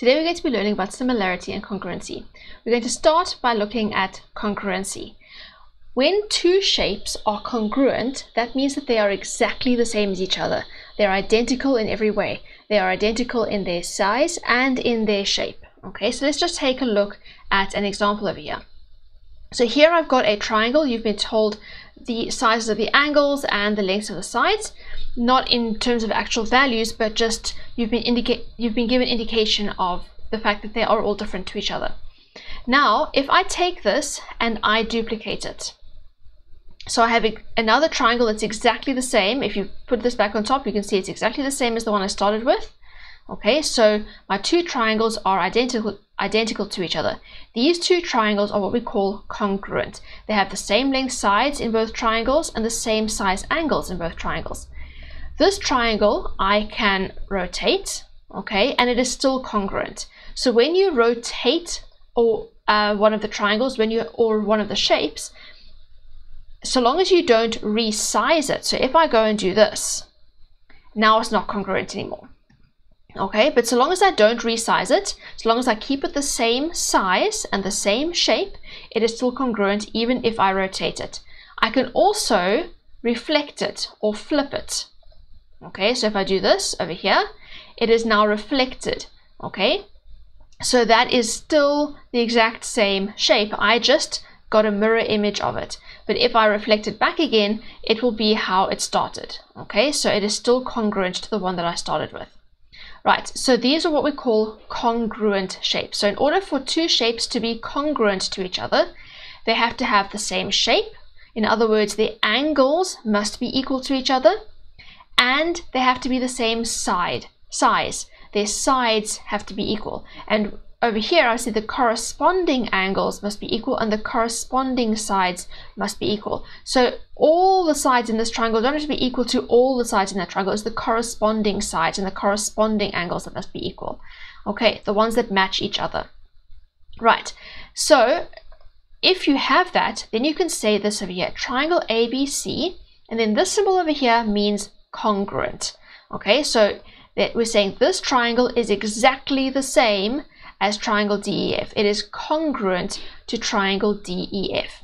Today we're going to be learning about similarity and congruency. We're going to start by looking at congruency. When two shapes are congruent, that means that they are exactly the same as each other. They're identical in every way. They are identical in their size and in their shape. Okay, so let's just take a look at an example over here. So here I've got a triangle. You've been told the sizes of the angles and the lengths of the sides, not in terms of actual values, but just you've been indicate you've been given indication of the fact that they are all different to each other. Now, if I take this and I duplicate it, so I have another triangle that's exactly the same. If you put this back on top, you can see it's exactly the same as the one I started with. Okay, so my two triangles are identical, identical to each other. These two triangles are what we call congruent. They have the same length sides in both triangles and the same size angles in both triangles. This triangle I can rotate, okay, and it is still congruent. So when you rotate or uh, one of the triangles, when you or one of the shapes, so long as you don't resize it. So if I go and do this, now it's not congruent anymore okay but so long as I don't resize it so long as I keep it the same size and the same shape it is still congruent even if I rotate it. I can also reflect it or flip it. Okay so if I do this over here it is now reflected. Okay so that is still the exact same shape. I just got a mirror image of it. But if I reflect it back again it will be how it started. Okay so it is still congruent to the one that I started with Right, so these are what we call congruent shapes. So in order for two shapes to be congruent to each other, they have to have the same shape. In other words, the angles must be equal to each other and they have to be the same side size. Their sides have to be equal. And over here, I see the corresponding angles must be equal and the corresponding sides must be equal. So all the sides in this triangle don't have to be equal to all the sides in that triangle. It's the corresponding sides and the corresponding angles that must be equal. Okay, the ones that match each other. Right, so if you have that, then you can say this over here, triangle ABC, and then this symbol over here means congruent. Okay, so that we're saying this triangle is exactly the same as triangle DEF. It is congruent to triangle DEF.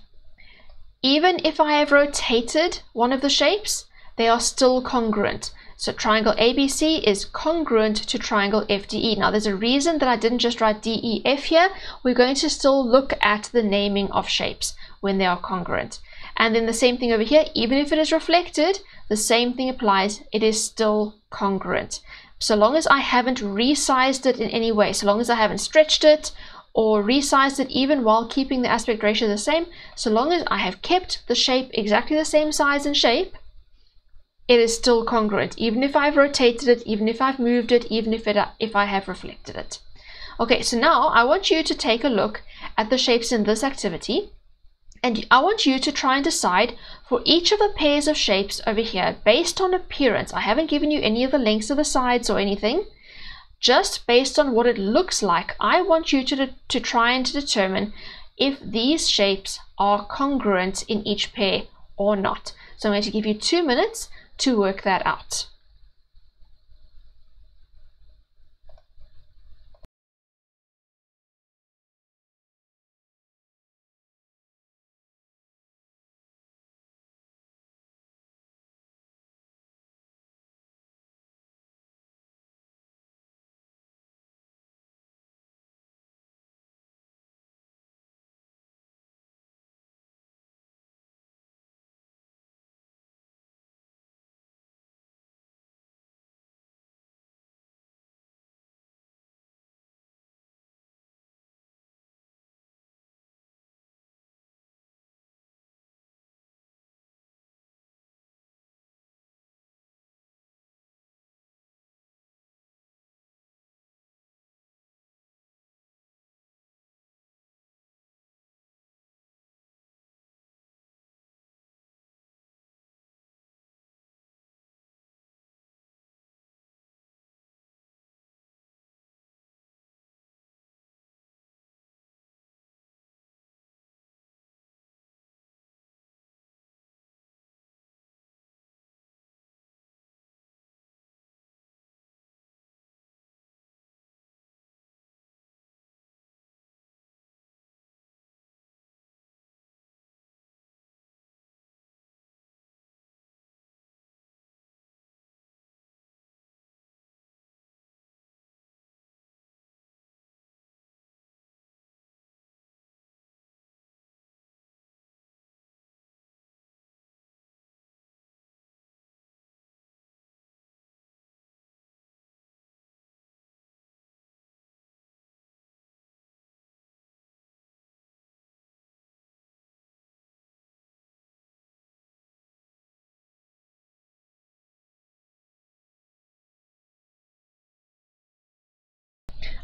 Even if I have rotated one of the shapes, they are still congruent. So triangle ABC is congruent to triangle FDE. Now there's a reason that I didn't just write DEF here. We're going to still look at the naming of shapes when they are congruent. And then the same thing over here, even if it is reflected, the same thing applies. It is still congruent so long as I haven't resized it in any way, so long as I haven't stretched it or resized it even while keeping the aspect ratio the same, so long as I have kept the shape exactly the same size and shape, it is still congruent, even if I've rotated it, even if I've moved it, even if, it, if I have reflected it. Okay, so now I want you to take a look at the shapes in this activity and I want you to try and decide for each of the pairs of shapes over here, based on appearance, I haven't given you any of the lengths of the sides or anything, just based on what it looks like, I want you to, to try and to determine if these shapes are congruent in each pair or not. So I'm going to give you two minutes to work that out.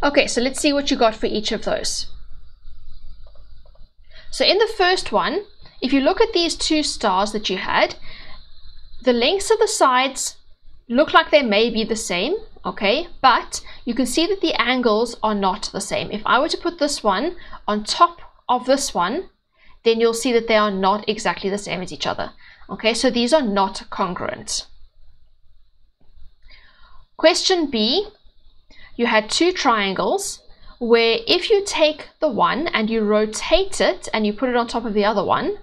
Okay, so let's see what you got for each of those. So in the first one, if you look at these two stars that you had, the lengths of the sides look like they may be the same, okay? But you can see that the angles are not the same. If I were to put this one on top of this one, then you'll see that they are not exactly the same as each other. Okay, so these are not congruent. Question B, you had two triangles where if you take the one and you rotate it and you put it on top of the other one,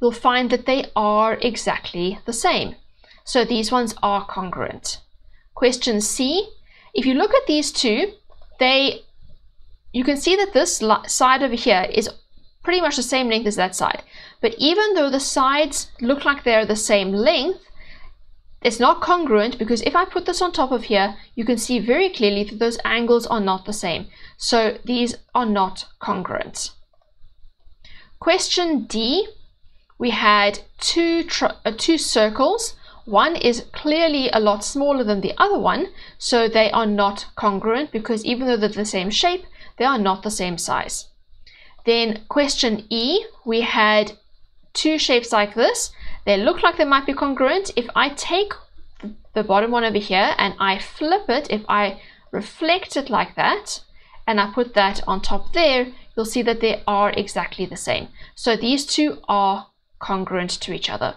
you'll find that they are exactly the same. So these ones are congruent. Question C, if you look at these two, they you can see that this side over here is pretty much the same length as that side. But even though the sides look like they're the same length, it's not congruent because if I put this on top of here, you can see very clearly that those angles are not the same. So these are not congruent. Question D, we had two, uh, two circles. One is clearly a lot smaller than the other one, so they are not congruent because even though they're the same shape, they are not the same size. Then question E, we had two shapes like this. They look like they might be congruent. If I take the bottom one over here and I flip it, if I reflect it like that, and I put that on top there, you'll see that they are exactly the same. So these two are congruent to each other.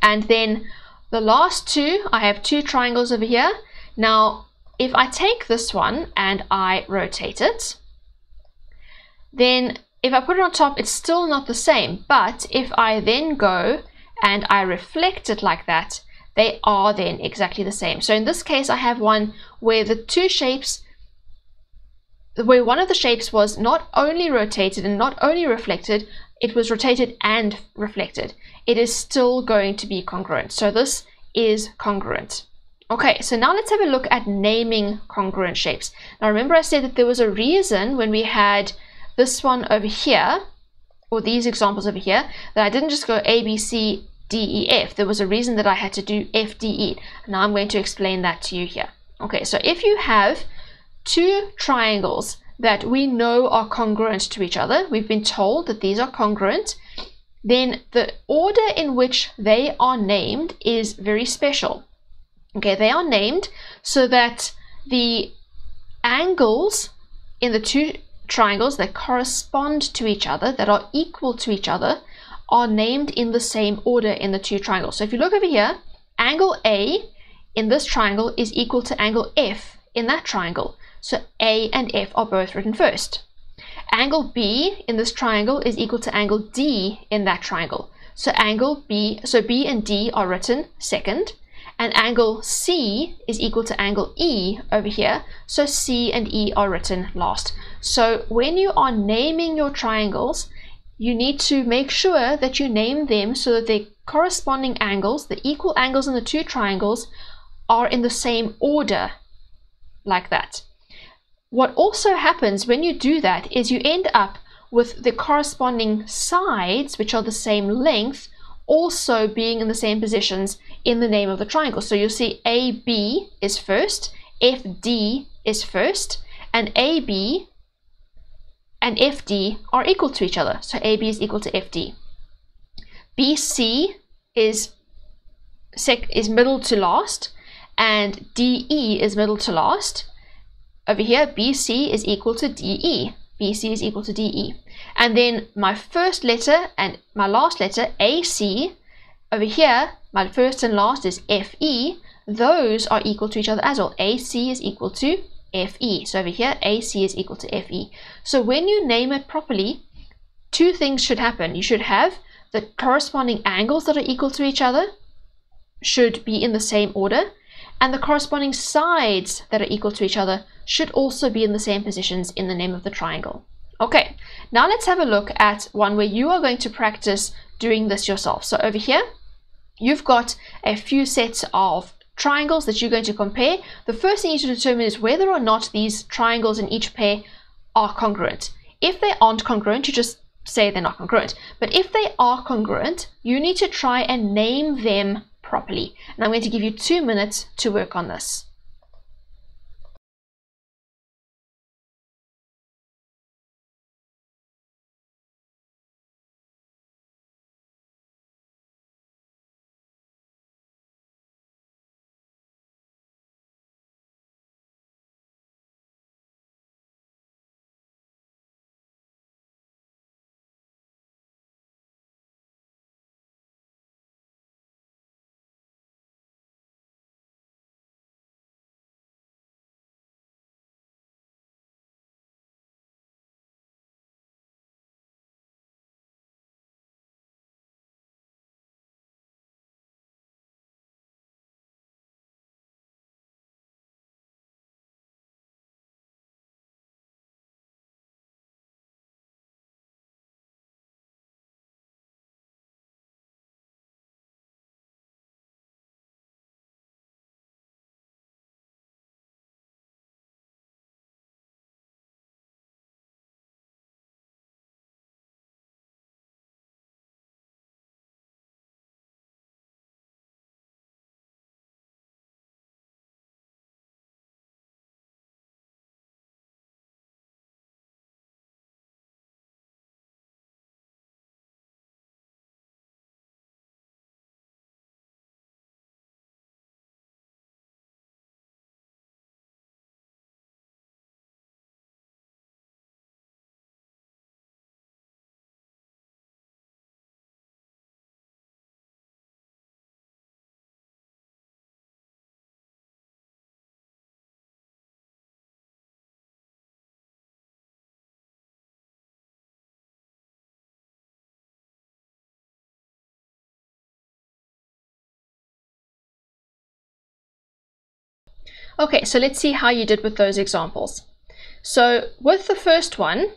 And then the last two, I have two triangles over here. Now, if I take this one and I rotate it, then if I put it on top, it's still not the same. But if I then go and I reflect it like that, they are then exactly the same. So in this case, I have one where the two shapes, where one of the shapes was not only rotated and not only reflected, it was rotated and reflected. It is still going to be congruent. So this is congruent. Okay, so now let's have a look at naming congruent shapes. Now remember I said that there was a reason when we had this one over here, or these examples over here, that I didn't just go A, B, C, D, E, F. There was a reason that I had to do F, D, E. Now I'm going to explain that to you here. Okay, so if you have two triangles that we know are congruent to each other, we've been told that these are congruent, then the order in which they are named is very special. Okay, they are named so that the angles in the two triangles that correspond to each other, that are equal to each other, are named in the same order in the two triangles. So if you look over here, angle A in this triangle is equal to angle F in that triangle. So A and F are both written first. Angle B in this triangle is equal to angle D in that triangle. So angle B, so B and D are written second, and angle C is equal to angle E over here. So C and E are written last. So when you are naming your triangles, you need to make sure that you name them so that the corresponding angles, the equal angles in the two triangles, are in the same order, like that. What also happens when you do that is you end up with the corresponding sides, which are the same length, also being in the same positions in the name of the triangle. So you'll see AB is first, FD is first, and AB and FD are equal to each other. So AB is equal to FD. BC is sec is middle to last and DE is middle to last. Over here, BC is equal to DE. BC is equal to DE. And then my first letter and my last letter, AC, over here, my first and last is FE. Those are equal to each other as well. AC is equal to FE. So over here, AC is equal to FE. So when you name it properly, two things should happen. You should have the corresponding angles that are equal to each other should be in the same order, and the corresponding sides that are equal to each other should also be in the same positions in the name of the triangle. Okay, now let's have a look at one where you are going to practice doing this yourself. So over here, you've got a few sets of triangles that you're going to compare, the first thing you need to determine is whether or not these triangles in each pair are congruent. If they aren't congruent, you just say they're not congruent. But if they are congruent, you need to try and name them properly. And I'm going to give you two minutes to work on this. Okay, so let's see how you did with those examples. So with the first one,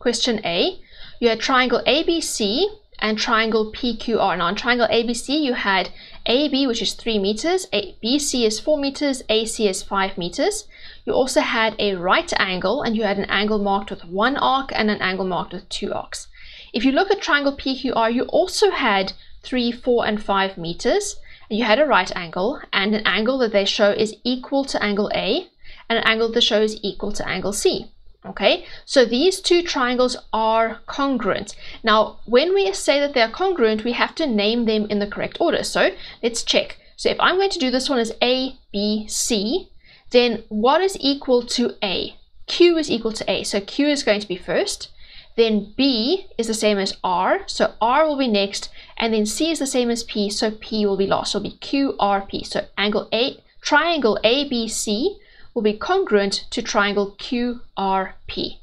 question A, you had triangle ABC and triangle PQR. Now in triangle ABC, you had AB, which is 3 meters, BC is 4 meters, AC is 5 meters. You also had a right angle, and you had an angle marked with one arc and an angle marked with two arcs. If you look at triangle PQR, you also had 3, 4, and 5 meters. You had a right angle, and an angle that they show is equal to angle A, and an angle that shows equal to angle C. Okay, so these two triangles are congruent. Now, when we say that they're congruent, we have to name them in the correct order. So let's check. So if I'm going to do this one as A, B, C, then what is equal to A? Q is equal to A. So Q is going to be first. Then B is the same as R. So R will be next. And then C is the same as P. So P will be lost. So it'll be Q, R, P. So angle A, triangle ABC will be congruent to triangle QRP,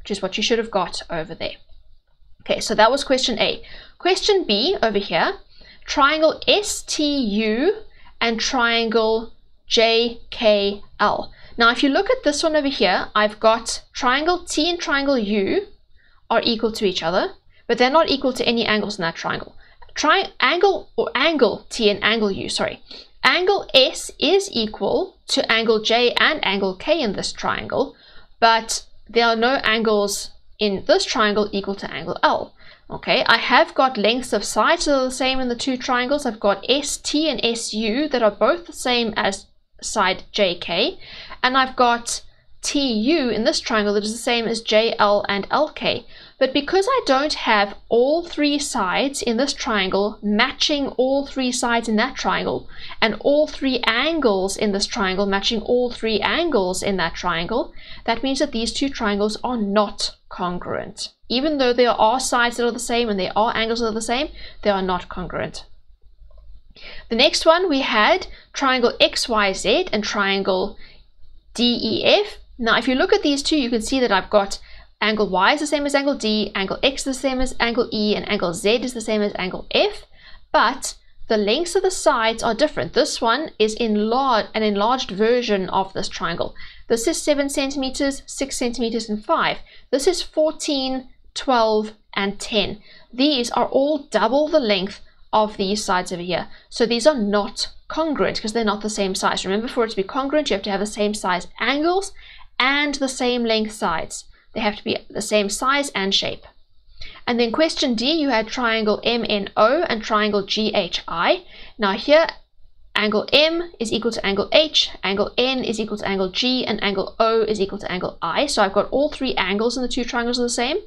which is what you should have got over there. Okay, so that was question A. Question B over here, triangle STU and triangle JKL. Now, if you look at this one over here, I've got triangle T and triangle U are equal to each other, but they're not equal to any angles in that triangle. Triangle or angle T and angle U, sorry, Angle S is equal to angle J and angle K in this triangle, but there are no angles in this triangle equal to angle L. Okay, I have got lengths of sides that are the same in the two triangles. I've got ST and SU that are both the same as side JK, and I've got TU in this triangle that is the same as JL and LK. But because I don't have all three sides in this triangle matching all three sides in that triangle, and all three angles in this triangle matching all three angles in that triangle, that means that these two triangles are not congruent. Even though there are sides that are the same and there are angles that are the same, they are not congruent. The next one we had triangle XYZ and triangle DEF. Now if you look at these two, you can see that I've got Angle Y is the same as angle D, angle X is the same as angle E, and angle Z is the same as angle F, but the lengths of the sides are different. This one is enlarged, an enlarged version of this triangle. This is 7 centimeters, 6 centimeters, and 5. This is 14, 12, and 10. These are all double the length of these sides over here. So these are not congruent because they're not the same size. Remember, for it to be congruent, you have to have the same size angles and the same length sides. They have to be the same size and shape. And then question D, you had triangle MNO and triangle GHI. Now here, angle M is equal to angle H, angle N is equal to angle G, and angle O is equal to angle I. So I've got all three angles in the two triangles are the same.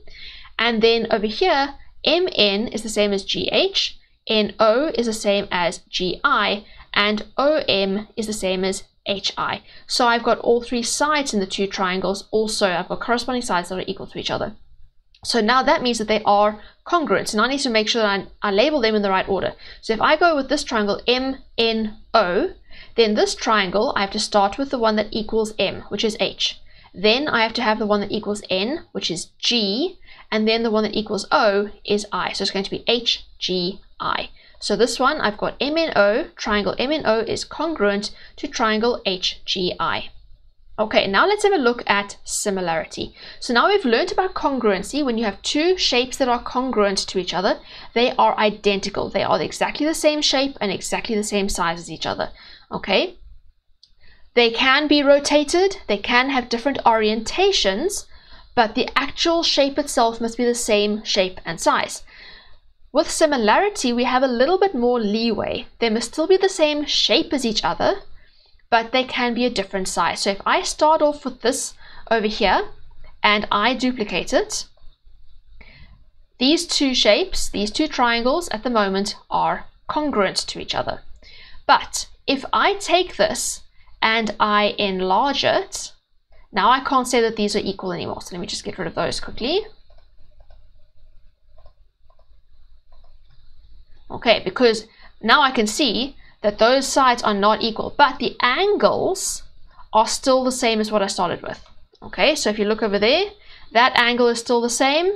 And then over here, MN is the same as GH, NO is the same as GI, and OM is the same as HI. So I've got all three sides in the two triangles. Also, I've got corresponding sides that are equal to each other. So now that means that they are congruent. And I need to make sure that I, I label them in the right order. So if I go with this triangle MNO, then this triangle, I have to start with the one that equals M, which is H. Then I have to have the one that equals N, which is G, and then the one that equals O is I. So it's going to be H, G, I. So this one, I've got MNO, triangle MNO is congruent to triangle HGI. Okay, now let's have a look at similarity. So now we've learned about congruency. When you have two shapes that are congruent to each other, they are identical. They are exactly the same shape and exactly the same size as each other. Okay, they can be rotated, they can have different orientations, but the actual shape itself must be the same shape and size. With similarity, we have a little bit more leeway. They must still be the same shape as each other, but they can be a different size. So if I start off with this over here and I duplicate it, these two shapes, these two triangles at the moment are congruent to each other. But if I take this and I enlarge it, now I can't say that these are equal anymore. So let me just get rid of those quickly. Okay, because now I can see that those sides are not equal, but the angles are still the same as what I started with. Okay, so if you look over there, that angle is still the same.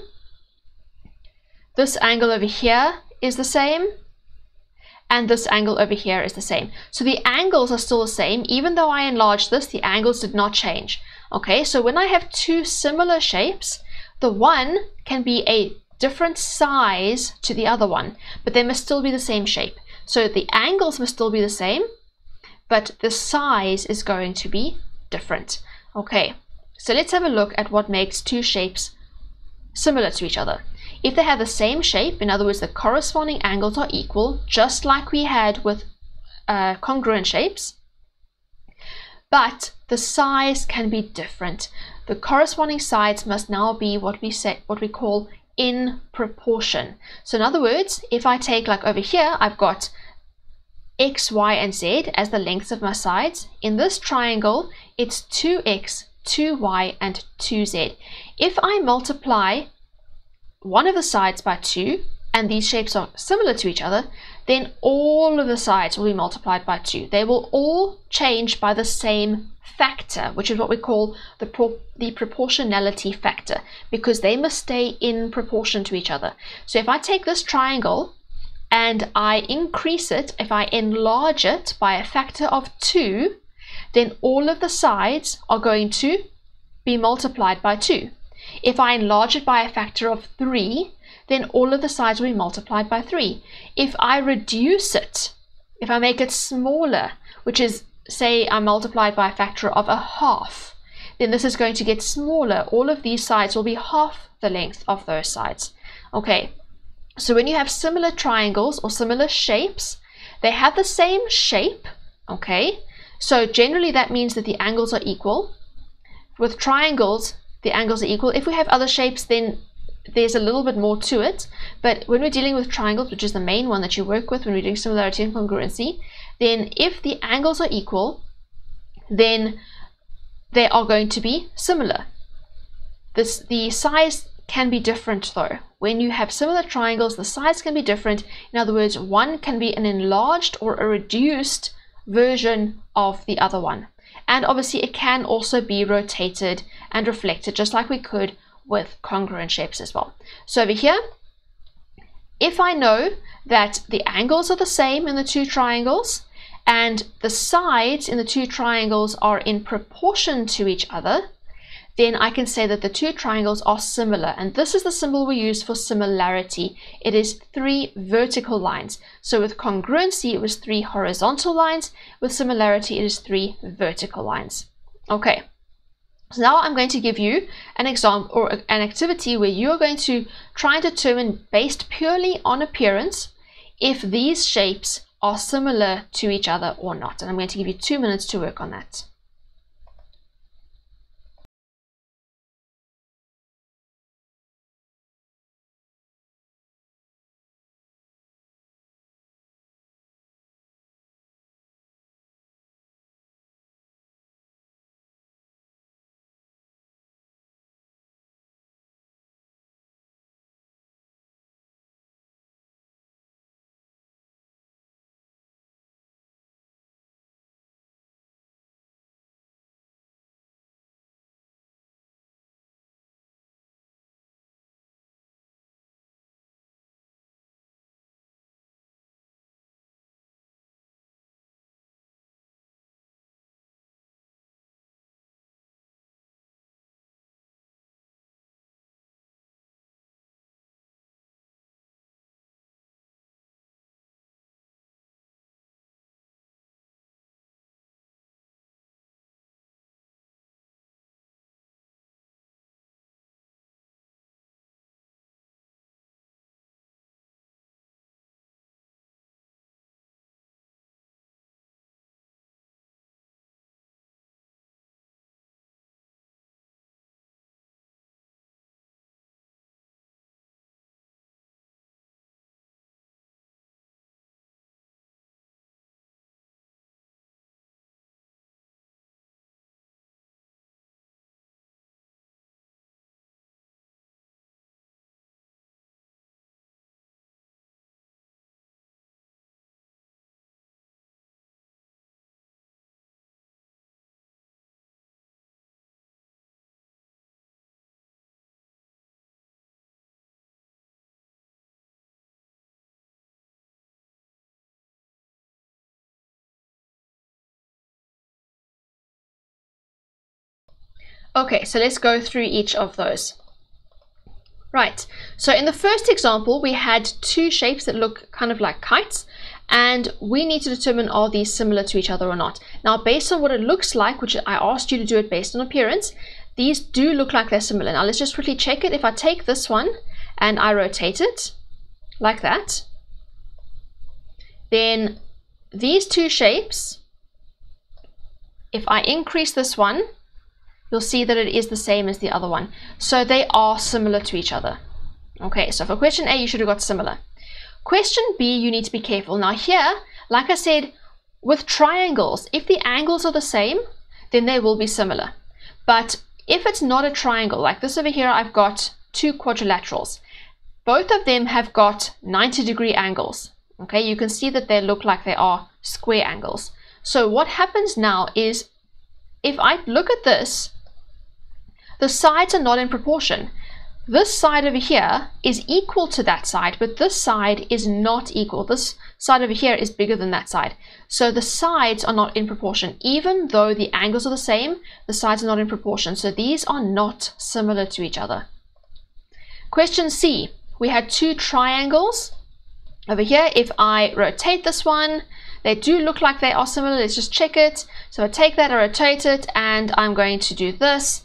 This angle over here is the same. and this angle over here is the same. So the angles are still the same. Even though I enlarged this, the angles did not change. Okay, so when I have two similar shapes, the one can be a different size to the other one, but they must still be the same shape. So the angles must still be the same, but the size is going to be different. Okay, so let's have a look at what makes two shapes similar to each other. If they have the same shape, in other words, the corresponding angles are equal, just like we had with uh, congruent shapes, but the size can be different. The corresponding sides must now be what we say, what we call in proportion. So in other words, if I take like over here, I've got x, y, and z as the lengths of my sides. In this triangle, it's 2x, 2y, and 2z. If I multiply one of the sides by 2, and these shapes are similar to each other, then all of the sides will be multiplied by 2. They will all change by the same factor, which is what we call the, pro the proportionality factor, because they must stay in proportion to each other. So if I take this triangle and I increase it, if I enlarge it by a factor of 2, then all of the sides are going to be multiplied by 2. If I enlarge it by a factor of 3, then all of the sides will be multiplied by 3. If I reduce it, if I make it smaller, which is, say, I multiply by a factor of a half, then this is going to get smaller. All of these sides will be half the length of those sides. Okay, so when you have similar triangles or similar shapes, they have the same shape, okay? So generally that means that the angles are equal. With triangles, the angles are equal. If we have other shapes, then there's a little bit more to it. But when we're dealing with triangles, which is the main one that you work with when we're doing similarity and congruency, then if the angles are equal, then they are going to be similar. This, the size can be different though. When you have similar triangles, the size can be different. In other words, one can be an enlarged or a reduced version of the other one. And obviously it can also be rotated and reflected just like we could with congruent shapes as well. So over here, if I know that the angles are the same in the two triangles and the sides in the two triangles are in proportion to each other, then I can say that the two triangles are similar. And this is the symbol we use for similarity. It is three vertical lines. So with congruency, it was three horizontal lines. With similarity, it is three vertical lines. Okay. So now I'm going to give you an example or an activity where you're going to try and determine based purely on appearance if these shapes are similar to each other or not. And I'm going to give you two minutes to work on that. Okay, so let's go through each of those. Right, so in the first example, we had two shapes that look kind of like kites, and we need to determine are these similar to each other or not. Now, based on what it looks like, which I asked you to do it based on appearance, these do look like they're similar. Now, let's just quickly check it. If I take this one and I rotate it like that, then these two shapes, if I increase this one, you'll see that it is the same as the other one. So they are similar to each other. Okay, so for question A, you should have got similar. Question B, you need to be careful. Now here, like I said, with triangles, if the angles are the same, then they will be similar. But if it's not a triangle, like this over here, I've got two quadrilaterals. Both of them have got 90 degree angles. Okay, you can see that they look like they are square angles. So what happens now is if I look at this, the sides are not in proportion. This side over here is equal to that side, but this side is not equal. This side over here is bigger than that side. So the sides are not in proportion. Even though the angles are the same, the sides are not in proportion. So these are not similar to each other. Question C. We had two triangles. Over here, if I rotate this one, they do look like they are similar. Let's just check it. So I take that, I rotate it, and I'm going to do this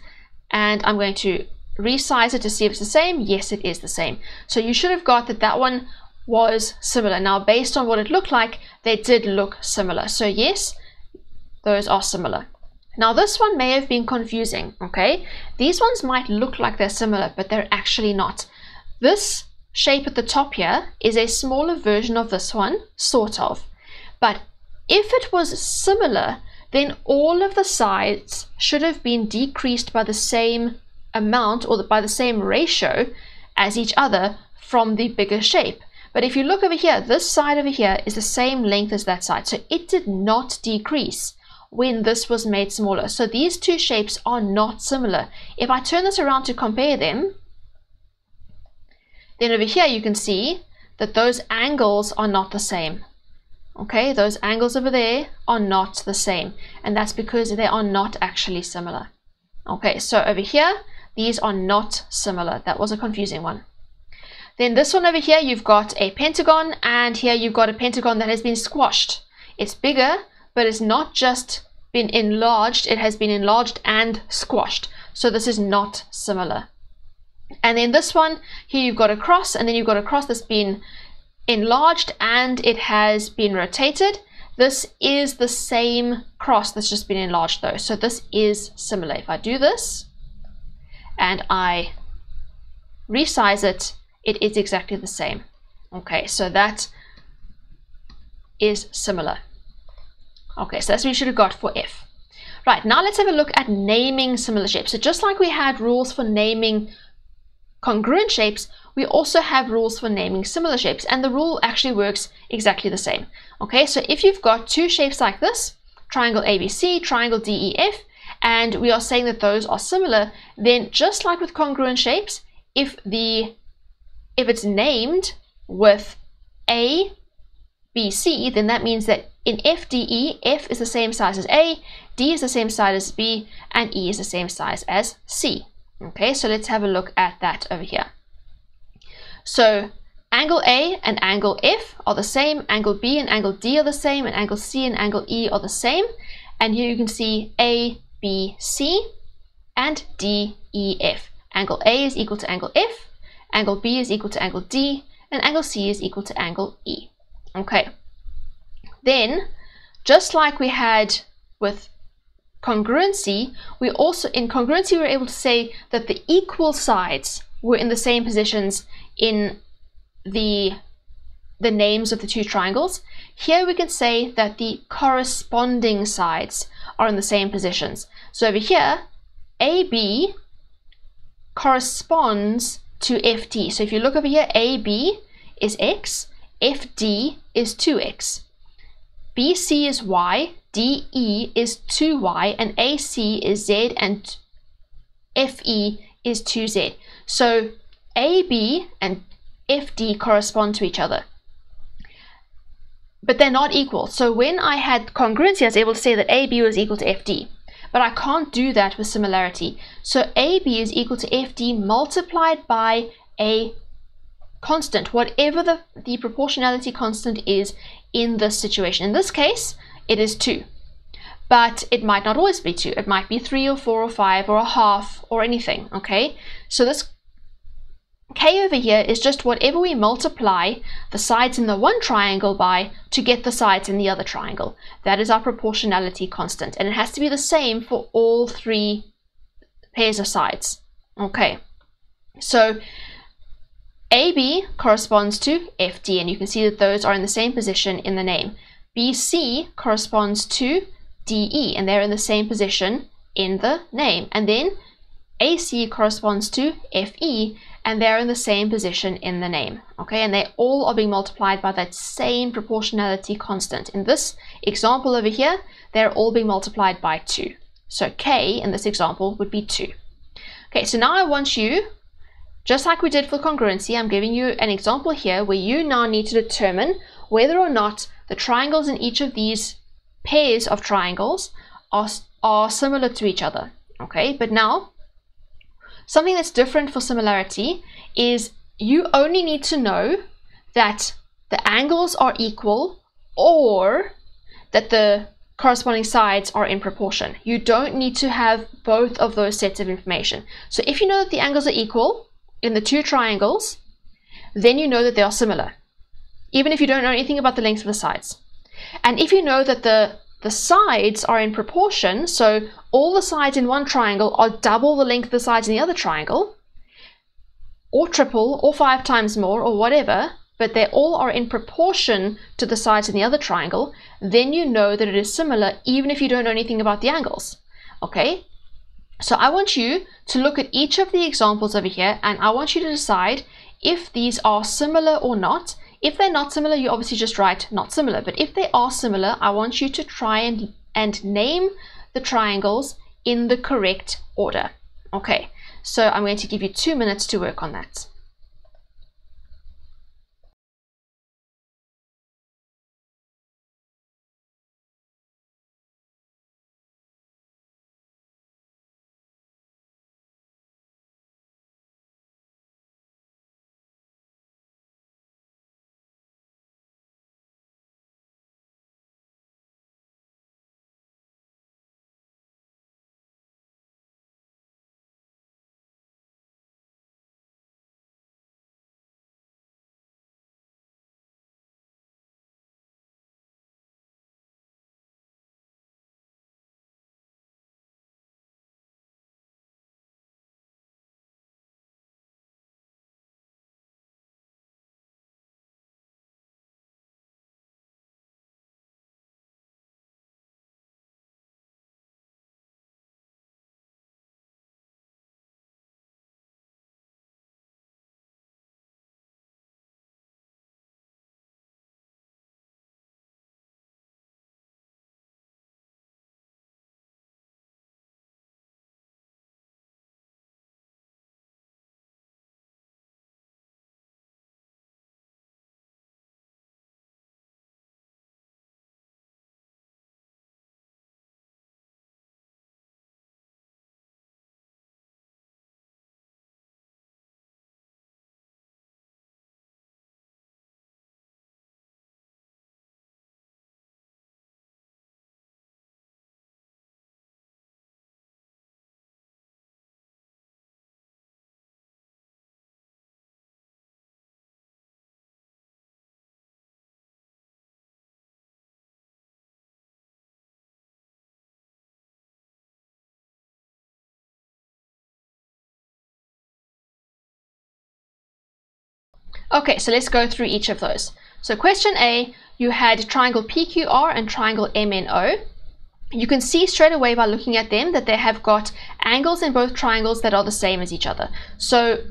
and I'm going to resize it to see if it's the same. Yes, it is the same. So you should have got that that one was similar. Now, based on what it looked like, they did look similar. So yes, those are similar. Now, this one may have been confusing, okay? These ones might look like they're similar, but they're actually not. This shape at the top here is a smaller version of this one, sort of. But if it was similar, then all of the sides should have been decreased by the same amount or by the same ratio as each other from the bigger shape. But if you look over here, this side over here is the same length as that side. So it did not decrease when this was made smaller. So these two shapes are not similar. If I turn this around to compare them, then over here you can see that those angles are not the same. Okay, those angles over there are not the same, and that's because they are not actually similar. Okay, so over here, these are not similar. That was a confusing one. Then this one over here, you've got a pentagon, and here you've got a pentagon that has been squashed. It's bigger, but it's not just been enlarged, it has been enlarged and squashed. So this is not similar. And then this one, here you've got a cross, and then you've got a cross that's been enlarged and it has been rotated. This is the same cross that's just been enlarged though. So this is similar. If I do this and I resize it, it is exactly the same. Okay, so that is similar. Okay, so that's what you should have got for F. Right, now let's have a look at naming similar shapes. So just like we had rules for naming congruent shapes, we also have rules for naming similar shapes and the rule actually works exactly the same. Okay, so if you've got two shapes like this, triangle ABC, triangle DEF, and we are saying that those are similar, then just like with congruent shapes, if the if it's named with A, B, C, then that means that in FDE, F is the same size as A, D is the same size as B, and E is the same size as C. Okay, so let's have a look at that over here. So angle A and angle F are the same, angle B and angle D are the same, and angle C and angle E are the same. And here you can see A, B, C, and D, E, F. Angle A is equal to angle F, angle B is equal to angle D, and angle C is equal to angle E. Okay. Then, just like we had with congruency, we also, in congruency, we were able to say that the equal sides were in the same positions in the the names of the two triangles. Here we can say that the corresponding sides are in the same positions. So over here, AB corresponds to FD. So if you look over here, AB is X, FD is 2X. BC is Y, DE is 2Y, and AC is Z, and FE is 2Z. So AB and FD correspond to each other. But they're not equal. So when I had congruency, I was able to say that AB was equal to FD. but I can't do that with similarity. So AB is equal to FD multiplied by a constant, whatever the, the proportionality constant is in this situation. In this case, it is 2. But it might not always be 2. It might be 3 or 4 or 5 or a half or anything, okay? So this k over here is just whatever we multiply the sides in the one triangle by to get the sides in the other triangle. That is our proportionality constant. And it has to be the same for all three pairs of sides. Okay, so AB corresponds to FD, and you can see that those are in the same position in the name. BC corresponds to DE, and they're in the same position in the name. And then AC corresponds to FE, and they're in the same position in the name. Okay, and they all are being multiplied by that same proportionality constant. In this example over here, they're all being multiplied by 2. So K in this example would be 2. Okay, so now I want you just like we did for congruency, I'm giving you an example here where you now need to determine whether or not the triangles in each of these pairs of triangles are, are similar to each other. Okay, but now something that's different for similarity is you only need to know that the angles are equal or that the corresponding sides are in proportion. You don't need to have both of those sets of information. So if you know that the angles are equal, in the two triangles, then you know that they are similar, even if you don't know anything about the length of the sides. And if you know that the, the sides are in proportion, so all the sides in one triangle are double the length of the sides in the other triangle, or triple, or five times more, or whatever, but they all are in proportion to the sides in the other triangle, then you know that it is similar even if you don't know anything about the angles. Okay, so I want you to look at each of the examples over here and I want you to decide if these are similar or not. If they're not similar, you obviously just write not similar. But if they are similar, I want you to try and, and name the triangles in the correct order. Okay, so I'm going to give you two minutes to work on that. Okay, so let's go through each of those. So question A, you had triangle PQR and triangle MNO. You can see straight away by looking at them that they have got angles in both triangles that are the same as each other. So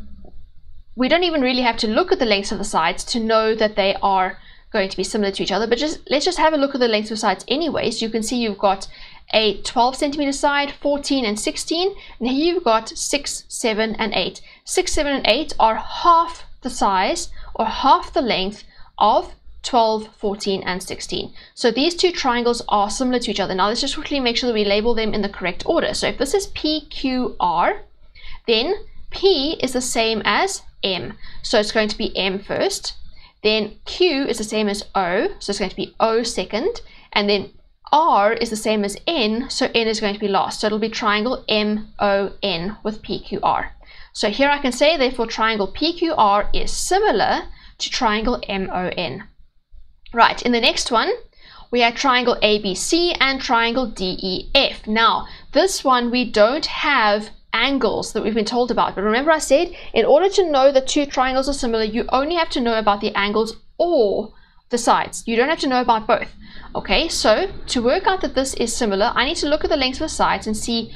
we don't even really have to look at the lengths of the sides to know that they are going to be similar to each other, but just let's just have a look at the lengths of sides anyway. So you can see you've got a 12 centimeter side, 14 and 16, and here you've got 6, 7 and 8. 6, 7 and 8 are half the size or half the length of 12, 14, and 16. So these two triangles are similar to each other. Now let's just quickly make sure that we label them in the correct order. So if this is PQR, then P is the same as M. So it's going to be M first. Then Q is the same as O, so it's going to be O second. And then R is the same as N, so N is going to be last. So it'll be triangle MON with PQR. So here I can say, therefore, triangle PQR is similar to triangle MON. Right, in the next one, we had triangle ABC and triangle DEF. Now, this one we don't have angles that we've been told about. But remember I said, in order to know that two triangles are similar, you only have to know about the angles or the sides. You don't have to know about both. Okay, so to work out that this is similar, I need to look at the lengths of the sides and see,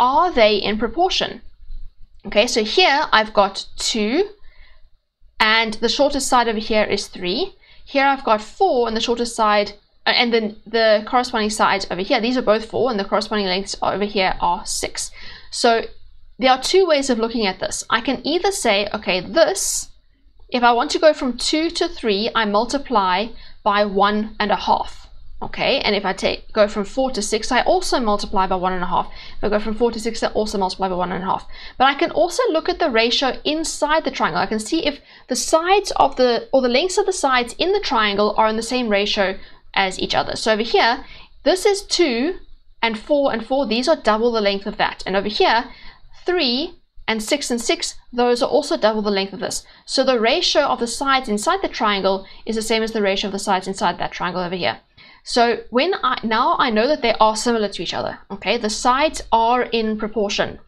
are they in proportion? Okay, so here I've got 2, and the shortest side over here is 3. Here I've got 4 and the shortest side, uh, and then the corresponding sides over here, these are both 4 and the corresponding lengths over here are 6. So there are two ways of looking at this. I can either say, okay, this, if I want to go from 2 to 3, I multiply by 1 and a half okay and if I take go from 4 to 6 I also multiply by 1 and a half. If I go from 4 to 6 I also multiply by 1 and a half. But I can also look at the ratio inside the triangle. I can see if the sides of the or the lengths of the sides in the triangle are in the same ratio as each other. So over here this is 2 and 4 and 4 these are double the length of that. And over here 3 and 6 and 6, those are also double the length of this. So the ratio of the sides inside the triangle is the same as the ratio of the sides inside that triangle over here. So when I now I know that they are similar to each other. Okay, the sides are in proportion.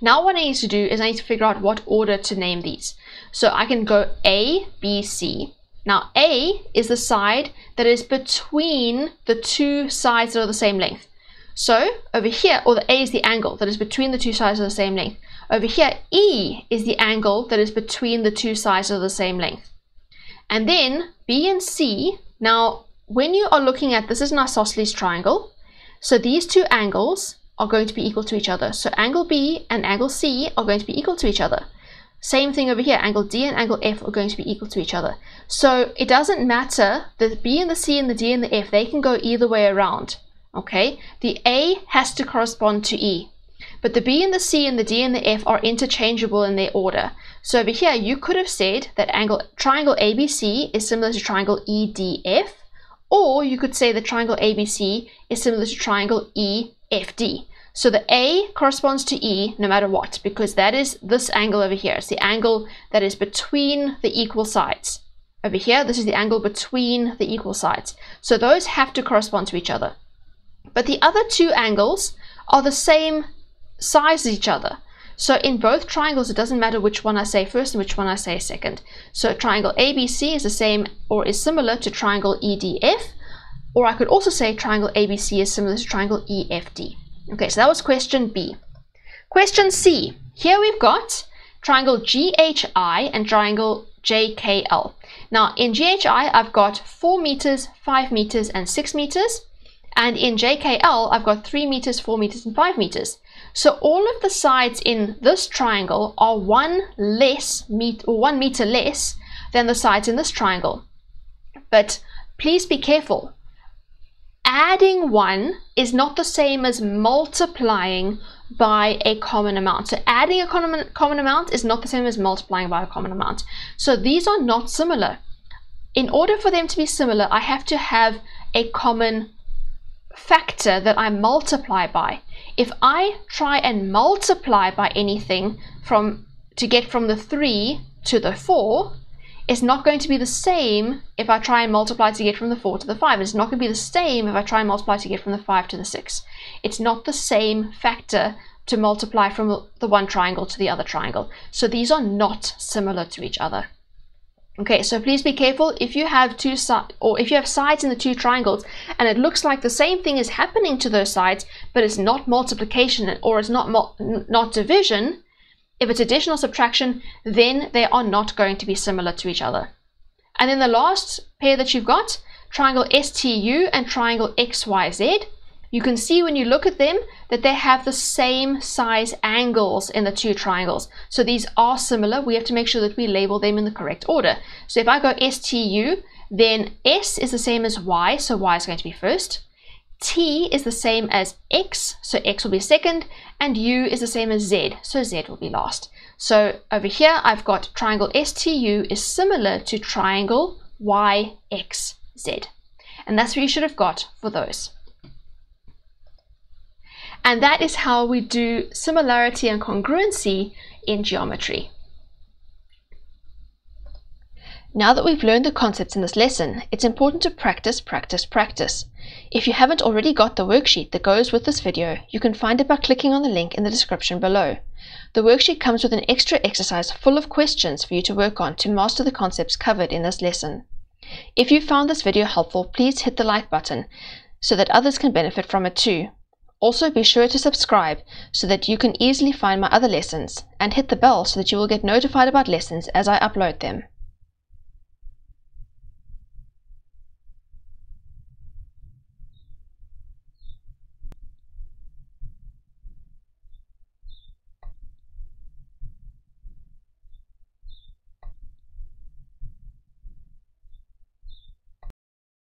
Now what I need to do is I need to figure out what order to name these. So I can go A, B, C. Now A is the side that is between the two sides that are the same length. So over here, or the A is the angle that is between the two sides of the same length. Over here, E is the angle that is between the two sides of the same length. And then B and C, now when you are looking at, this is an isosceles triangle, so these two angles are going to be equal to each other. So angle B and angle C are going to be equal to each other. Same thing over here, angle D and angle F are going to be equal to each other. So it doesn't matter, the B and the C and the D and the F, they can go either way around, okay? The A has to correspond to E, but the B and the C and the D and the F are interchangeable in their order. So over here, you could have said that angle triangle ABC is similar to triangle EDF, or you could say the triangle ABC is similar to triangle EFD. So the A corresponds to E no matter what, because that is this angle over here. It's the angle that is between the equal sides. Over here, this is the angle between the equal sides. So those have to correspond to each other. But the other two angles are the same size as each other. So in both triangles, it doesn't matter which one I say first and which one I say second. So triangle ABC is the same or is similar to triangle EDF, or I could also say triangle ABC is similar to triangle EFD. Okay, so that was question B. Question C. Here we've got triangle GHI and triangle JKL. Now in GHI, I've got 4 meters, 5 meters, and 6 meters. And in JKL, I've got 3 meters, 4 meters, and 5 meters. So all of the sides in this triangle are one less meet or one meter less than the sides in this triangle. But please be careful. Adding one is not the same as multiplying by a common amount. So adding a common, common amount is not the same as multiplying by a common amount. So these are not similar. In order for them to be similar, I have to have a common factor that I multiply by. If I try and multiply by anything from to get from the 3 to the 4, it's not going to be the same if I try and multiply to get from the 4 to the 5. It's not going to be the same if I try and multiply to get from the 5 to the 6. It's not the same factor to multiply from the one triangle to the other triangle. So these are not similar to each other. Okay, so please be careful if you have two sides or if you have sides in the two triangles and it looks like the same thing is happening to those sides, but it's not multiplication or it's not not division. If it's addition or subtraction, then they are not going to be similar to each other. And then the last pair that you've got, triangle STU and triangle XYZ. You can see when you look at them that they have the same size angles in the two triangles. So these are similar. We have to make sure that we label them in the correct order. So if I go STU, then S is the same as Y, so Y is going to be first. T is the same as X, so X will be second, and U is the same as Z, so Z will be last. So over here, I've got triangle STU is similar to triangle YXZ. And that's what you should have got for those. And that is how we do similarity and congruency in geometry. Now that we've learned the concepts in this lesson, it's important to practice, practice, practice. If you haven't already got the worksheet that goes with this video, you can find it by clicking on the link in the description below. The worksheet comes with an extra exercise full of questions for you to work on to master the concepts covered in this lesson. If you found this video helpful, please hit the like button so that others can benefit from it too. Also be sure to subscribe so that you can easily find my other lessons and hit the bell so that you will get notified about lessons as I upload them.